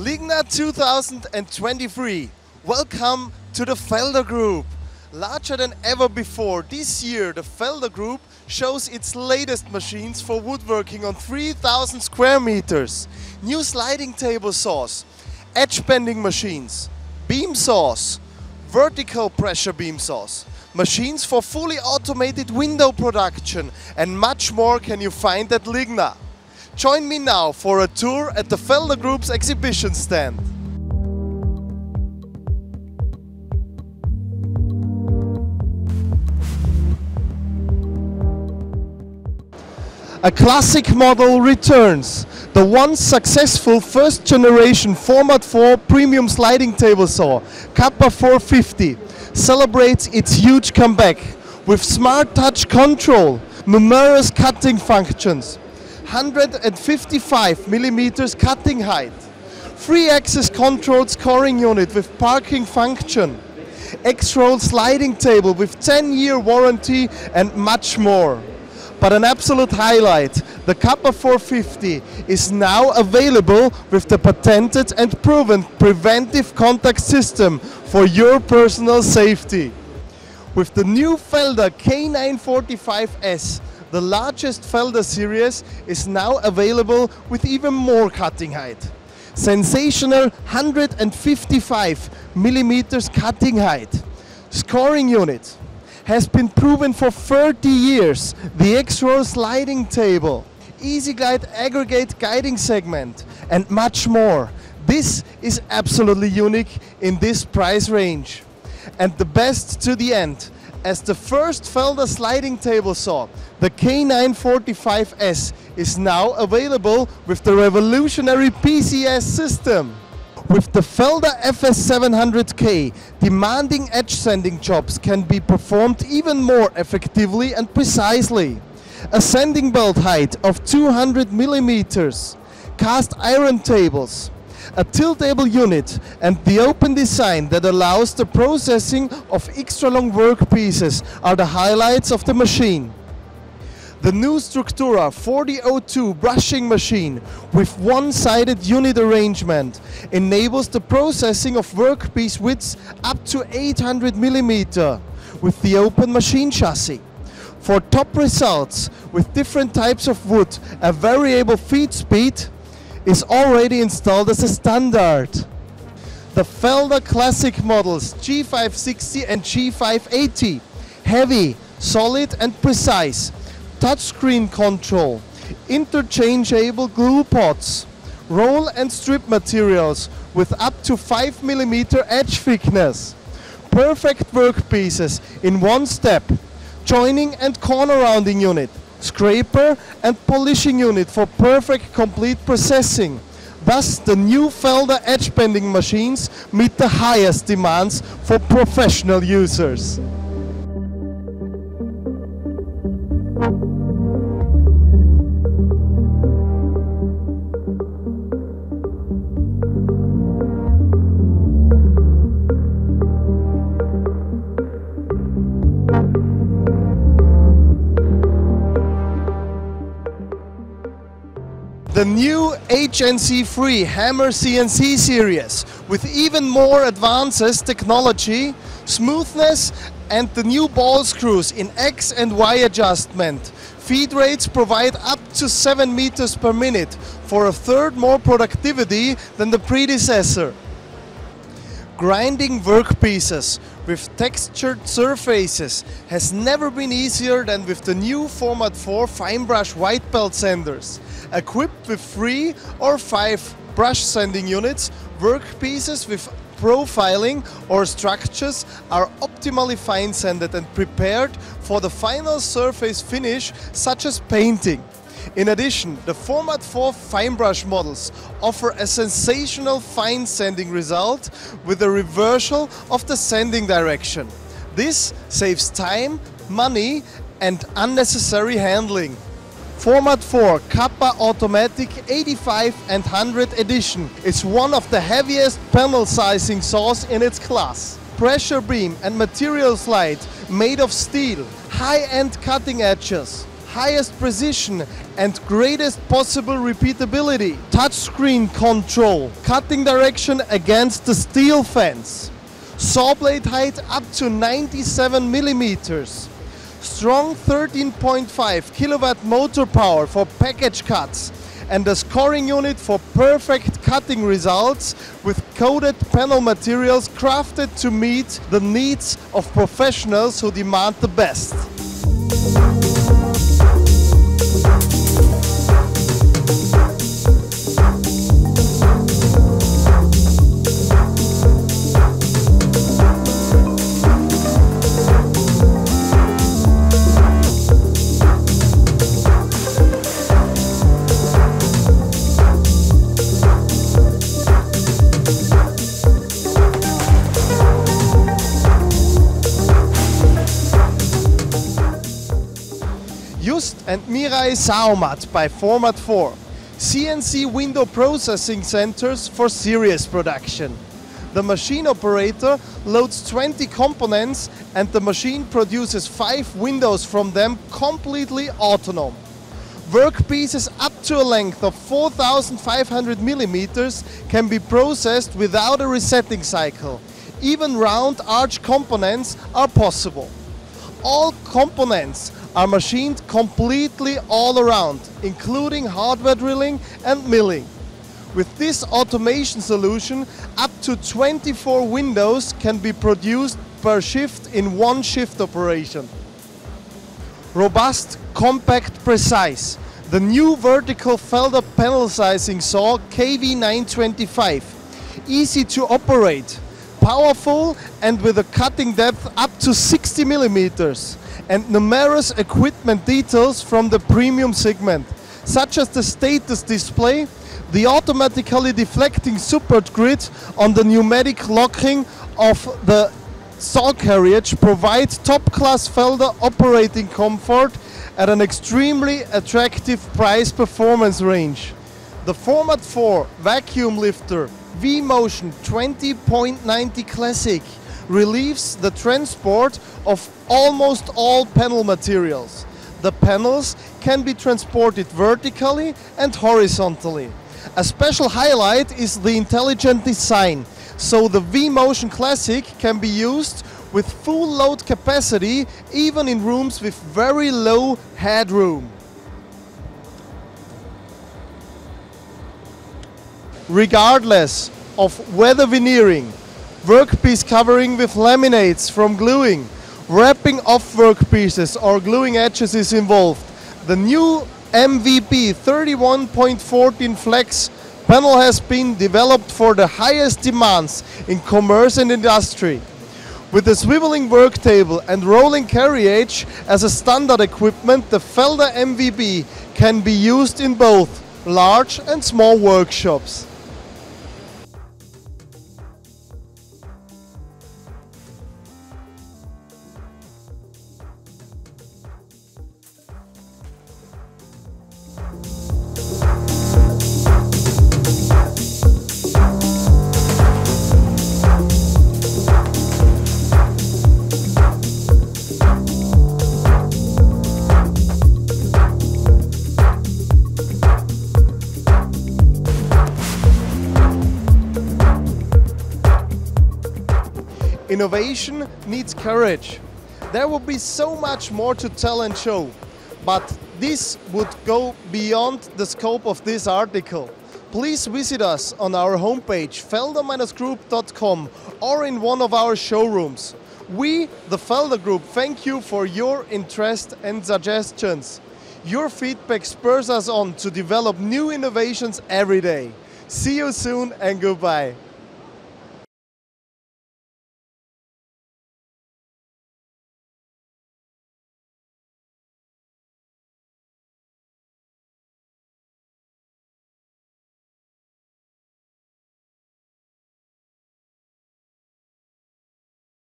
Ligna 2023. Welcome to the Felder Group. Larger than ever before, this year the Felder Group shows its latest machines for woodworking on 3000 square meters. New sliding table saws, edge bending machines, beam saws, vertical pressure beam saws, machines for fully automated window production and much more can you find at Ligna. Join me now for a tour at the Felder Group's exhibition stand. A classic model returns. The once successful first generation Format 4 premium sliding table saw, Kappa 450, celebrates its huge comeback with smart touch control, numerous cutting functions, 155 millimeters cutting height, free access controlled scoring unit with parking function, X-roll sliding table with 10 year warranty and much more. But an absolute highlight, the Kappa 450 is now available with the patented and proven preventive contact system for your personal safety. With the new Felder K945S, the largest Felder series is now available with even more cutting height. Sensational 155 millimeters cutting height. Scoring unit has been proven for 30 years. The X-Roll sliding table, Easy Glide aggregate guiding segment and much more. This is absolutely unique in this price range. And the best to the end, as the first Felder sliding table saw, the K945S is now available with the revolutionary PCS system. With the Felder FS700K, demanding edge sanding jobs can be performed even more effectively and precisely. A sanding belt height of 200 millimeters, cast iron tables, a tiltable unit and the open design that allows the processing of extra long workpieces are the highlights of the machine. The new Structura 4002 brushing machine with one-sided unit arrangement enables the processing of workpiece widths up to 800 mm with the open machine chassis. For top results with different types of wood, a variable feed speed is already installed as a standard. The Felder Classic models G560 and G580, heavy, solid and precise, touchscreen control, interchangeable glue pots, roll and strip materials with up to 5 mm edge thickness, perfect workpieces in one step, joining and corner rounding unit, scraper and polishing unit for perfect complete processing. Thus, the new Felder edge bending machines meet the highest demands for professional users. The new HNC3 Hammer CNC series with even more advances technology, smoothness and the new ball screws in X and Y adjustment. Feed rates provide up to 7 meters per minute for a third more productivity than the predecessor. Grinding workpieces with textured surfaces has never been easier than with the new Format 4 fine brush wide belt sanders. Equipped with three or five brush sanding units, workpieces with profiling or structures are optimally fine sanded and prepared for the final surface finish such as painting. In addition, the Format 4 fine brush models offer a sensational fine sanding result with a reversal of the sanding direction. This saves time, money and unnecessary handling. Format 4 Kappa Automatic 85 and 100 edition is one of the heaviest panel sizing saws in its class. Pressure beam and material slide made of steel, high-end cutting edges, highest precision and greatest possible repeatability. Touchscreen control, cutting direction against the steel fence. Saw blade height up to 97 millimeters. Strong 13.5 kilowatt motor power for package cuts and a scoring unit for perfect cutting results with coated panel materials crafted to meet the needs of professionals who demand the best. And Mirai Saumat by Format 4. CNC window processing centers for serious production. The machine operator loads 20 components and the machine produces 5 windows from them completely autonomous. Workpieces up to a length of 4500 millimeters can be processed without a resetting cycle. Even round arch components are possible. All components are machined completely all around, including hardware drilling and milling. With this automation solution, up to 24 windows can be produced per shift in one shift operation. Robust, compact, precise. The new vertical Felder panel sizing saw KV925. Easy to operate, powerful and with a cutting depth up to 60 millimeters and numerous equipment details from the premium segment, such as the status display, the automatically deflecting support grid on the pneumatic locking of the saw carriage provide top-class Felder operating comfort at an extremely attractive price-performance range. The Format 4 vacuum lifter V-Motion 20.90 Classic relieves the transport of almost all panel materials. The panels can be transported vertically and horizontally. A special highlight is the intelligent design, so the V-Motion Classic can be used with full load capacity even in rooms with very low headroom. Regardless of weather veneering, workpiece covering with laminates from gluing, wrapping off workpieces or gluing edges is involved. The new MVP 31.14 Flex panel has been developed for the highest demands in commerce and industry. With a swiveling work table and rolling carriage as a standard equipment, the Felder MVP can be used in both large and small workshops. Innovation needs courage. There will be so much more to tell and show, but this would go beyond the scope of this article. Please visit us on our homepage felder-group.com or in one of our showrooms. We, the Felder Group, thank you for your interest and suggestions. Your feedback spurs us on to develop new innovations every day. See you soon and goodbye.